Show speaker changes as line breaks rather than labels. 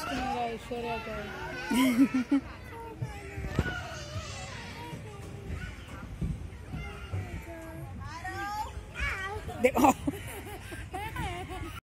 asking guys where I go.
they all.